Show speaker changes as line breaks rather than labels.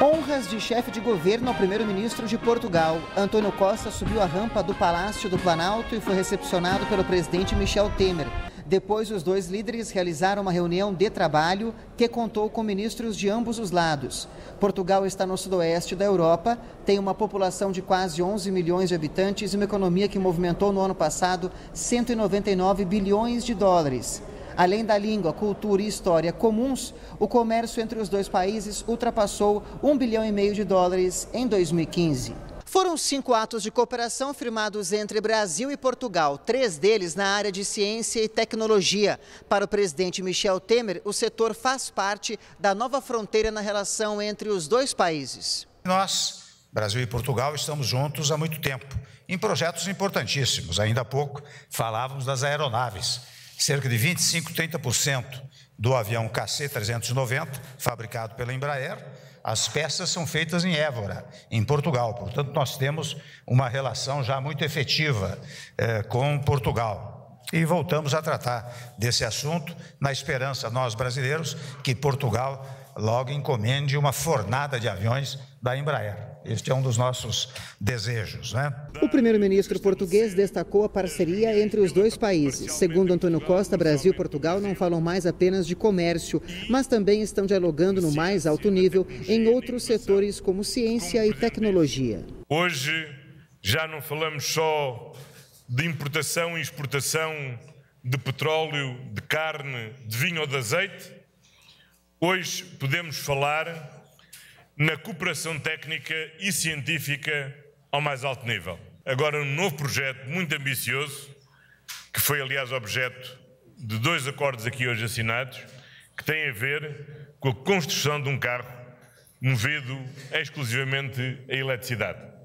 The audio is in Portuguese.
Honras de chefe de governo ao primeiro-ministro de Portugal. Antônio Costa subiu a rampa do Palácio do Planalto e foi recepcionado pelo presidente Michel Temer. Depois, os dois líderes realizaram uma reunião de trabalho que contou com ministros de ambos os lados. Portugal está no sudoeste da Europa, tem uma população de quase 11 milhões de habitantes e uma economia que movimentou no ano passado 199 bilhões de dólares. Além da língua, cultura e história comuns, o comércio entre os dois países ultrapassou 1 bilhão e meio de dólares em 2015. Foram cinco atos de cooperação firmados entre Brasil e Portugal, três deles na área de ciência e tecnologia. Para o presidente Michel Temer, o setor faz parte da nova fronteira na relação entre os dois países.
Nós, Brasil e Portugal, estamos juntos há muito tempo, em projetos importantíssimos. Ainda há pouco falávamos das aeronaves. Cerca de 25, 30% do avião KC-390, fabricado pela Embraer, as peças são feitas em Évora, em Portugal. Portanto, nós temos uma relação já muito efetiva eh, com Portugal. E voltamos a tratar desse assunto na esperança, nós brasileiros, que Portugal logo encomende uma fornada de aviões da Embraer. Este é um dos nossos desejos. Né?
O primeiro-ministro português destacou a parceria entre os dois países. Segundo Antônio Costa, Brasil e Portugal não falam mais apenas de comércio, mas também estão dialogando no mais alto nível em outros setores como ciência e tecnologia.
Hoje já não falamos só de importação e exportação de petróleo, de carne, de vinho ou de azeite Hoje podemos falar na cooperação técnica e científica ao mais alto nível. Agora, um novo projeto muito ambicioso, que foi, aliás, objeto de dois acordos aqui hoje assinados, que tem a ver com a construção de um carro movido exclusivamente a eletricidade.